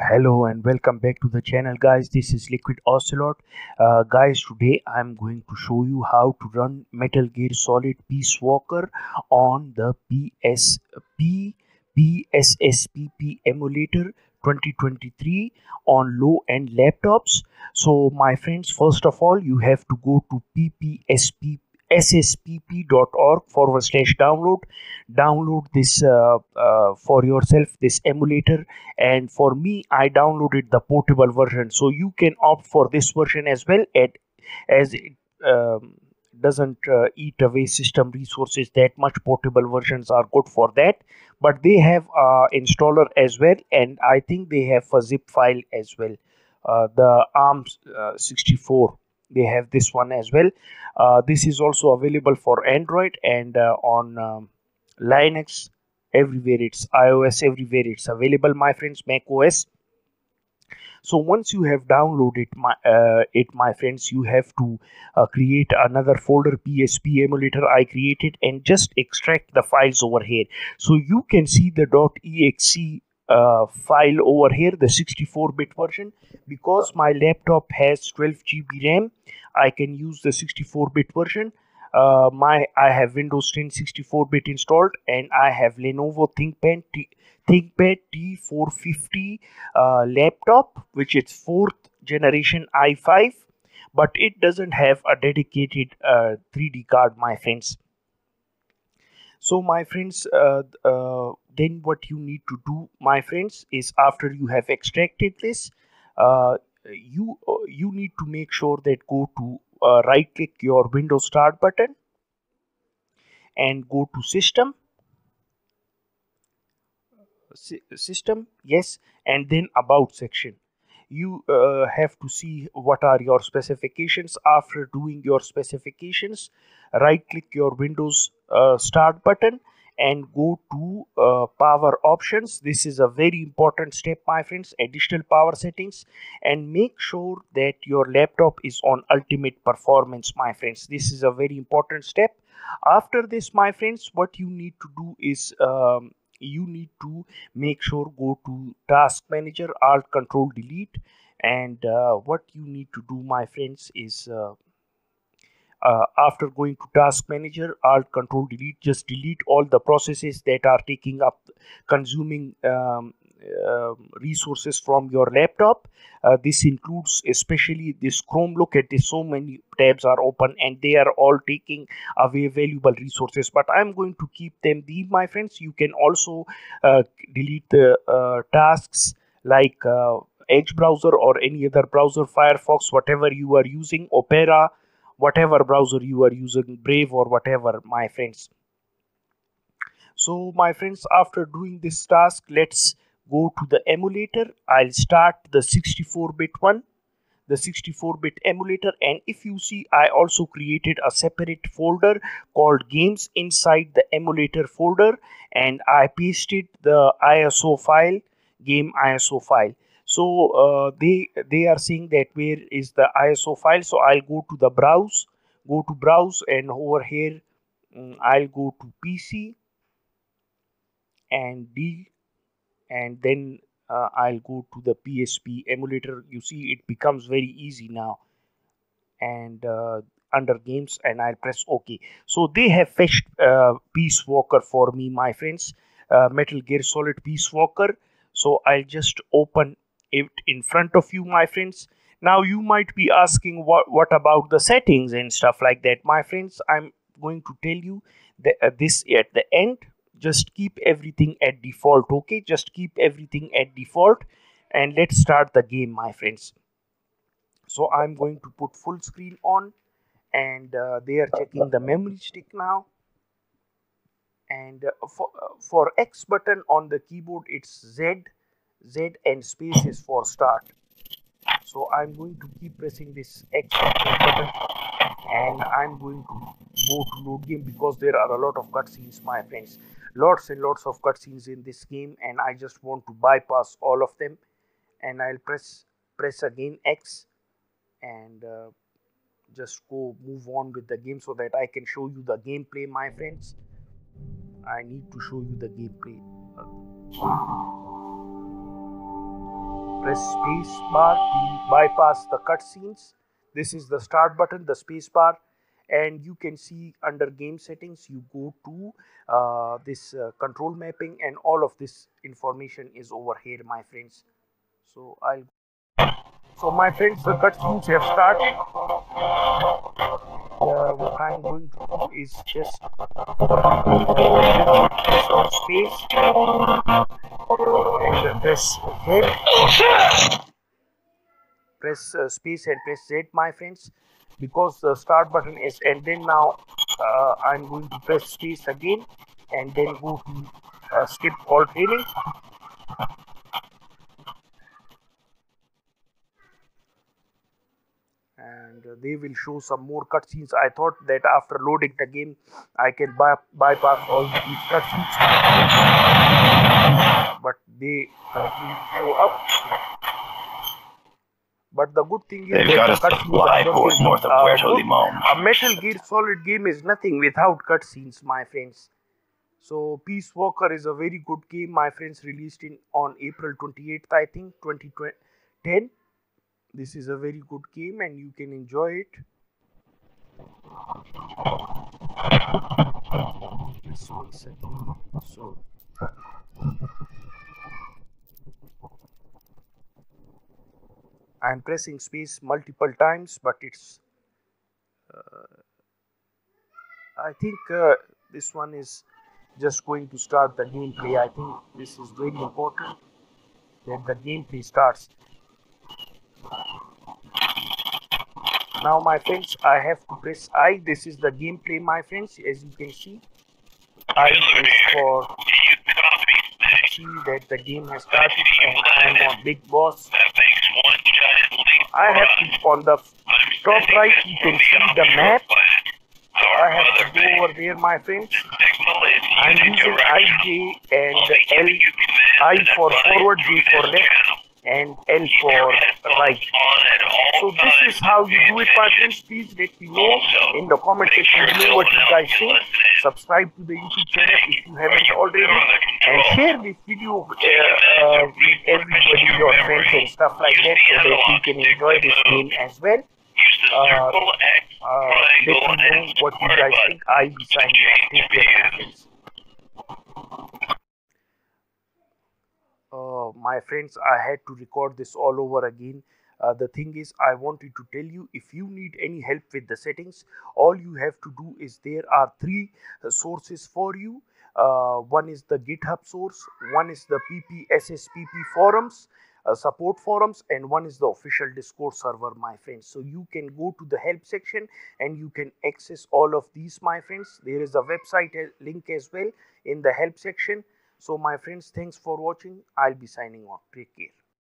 hello and welcome back to the channel guys. This is liquid ocelot. Uh, guys today i'm going to show you how to run metal gear solid peace walker on the psp psspp emulator 2023 on low end laptops. So my friends first of all you have to go to ppsp sspp.org forward slash download. Download this uh, uh, for yourself this emulator. And for me i downloaded the portable version. So you can opt for this version as well at, as it um, doesn't uh, eat away system resources that much. Portable versions are good for that. But they have installer as well and i think they have a zip file as well. Uh, the arms uh, 64 they have this one as well. Uh, this is also available for android and uh, on um, linux. Everywhere it's ios everywhere it's available my friends mac os so once you have downloaded my uh, it my friends you have to uh, create another folder psp emulator. I created and just extract the files over here. So you can see the .exe uh, file over here the 64 bit version. Because my laptop has 12 GB RAM I can use the 64 bit version. Uh, my I have Windows 10 64 bit installed and I have Lenovo ThinkPad T, ThinkPad T450 uh, laptop which is fourth generation i5 but it doesn't have a dedicated 3D uh, card my friends so my friends uh, uh, then what you need to do my friends is after you have extracted this uh, you you need to make sure that go to right click your windows start button and go to system. System yes and then about section you uh, have to see what are your specifications. After doing your specifications right click your windows uh, start button and go to uh, power options. This is a very important step my friends additional power settings. And make sure that your laptop is on ultimate performance my friends. This is a very important step. After this my friends what you need to do is um, you need to make sure go to task manager alt control delete. And uh, what you need to do my friends is uh, uh, after going to task manager alt control delete. Just delete all the processes that are taking up consuming um, resources from your laptop. Uh, this includes especially this chrome. Look at this so many tabs are open and they are all taking away valuable resources but i'm going to keep them. The my friends you can also uh, delete the uh, tasks like edge browser or any other browser firefox whatever you are using opera whatever browser you are using brave or whatever my friends. So my friends after doing this task let's go to the emulator. I'll start the 64 bit one the 64 bit emulator. And if you see i also created a separate folder called games inside the emulator folder. And i pasted the iso file game iso file. So uh, they they are saying that where is the iso file. So i'll go to the browse go to browse. And over here um, i'll go to pc and d and then uh, i'll go to the psp emulator. You see it becomes very easy now. And uh, under games and i'll press ok. So they have fetched uh, peace walker for me my friends. Uh, metal gear solid peace walker. So i'll just open it in front of you my friends. Now you might be asking what what about the settings and stuff like that? My friends i'm going to tell you uh, this at the end just keep everything at default okay just keep everything at default and let's start the game my friends so i'm going to put full screen on and uh, they are checking the memory stick now and uh, for, uh, for x button on the keyboard it's z Z and space is for start. So I'm going to keep pressing this X button and I'm going to go to load game because there are a lot of cutscenes my friends. Lots and lots of cutscenes in this game and I just want to bypass all of them and I'll press press again X and uh, just go move on with the game so that I can show you the gameplay my friends. I need to show you the gameplay. press space bar to bypass the cutscenes this is the start button the space bar and you can see under game settings you go to uh, this uh, control mapping and all of this information is over here my friends. So i'll so my friends the cutscenes have started. Uh, what i'm going to do is just space. And press Z. Press uh, space and press Z my friends because the start button is and then now uh, I'm going to press space again and then go uh, skip all training and uh, they will show some more cutscenes. I thought that after loading the game, I can by bypass all these cutscenes, but they will show up. But the good thing is They've got us are flyport just north of uh, Puerto good. Limon. A Metal Gear Solid game is nothing without cutscenes, my friends. So Peace Walker is a very good game, my friends. Released in on April 28th, I think, 2010. This is a very good game, and you can enjoy it. Just one second. So. I'm pressing space multiple times, but it's. Uh, I think uh, this one is just going to start the gameplay. I think this is very important that the gameplay starts. Now, my friends, I have to press I. This is the gameplay, my friends, as you can see. I is for see that the game has started and I'm on Big Boss. I have to on the top right you can see the map. I have to go over there, my friends. I'm using IJ and L, I for forward, J for left, and L for right. So this is how you do it, friends. Please let me know in the comment section below what you guys think. Subscribe to the YouTube channel if you haven't already, and share this video uh, uh, with everybody, your friends and stuff like that, so that you can enjoy this game as well. Uh, uh, let me know what you guys think. I'll be signing. Take care, my friends. I had to record this all over again. Uh, the thing is, I wanted to tell you if you need any help with the settings, all you have to do is there are three uh, sources for you. Uh, one is the GitHub source, one is the PPSSPP forums, uh, support forums, and one is the official Discord server, my friends. So you can go to the help section and you can access all of these, my friends. There is a website uh, link as well in the help section. So my friends, thanks for watching. I'll be signing off. Take care.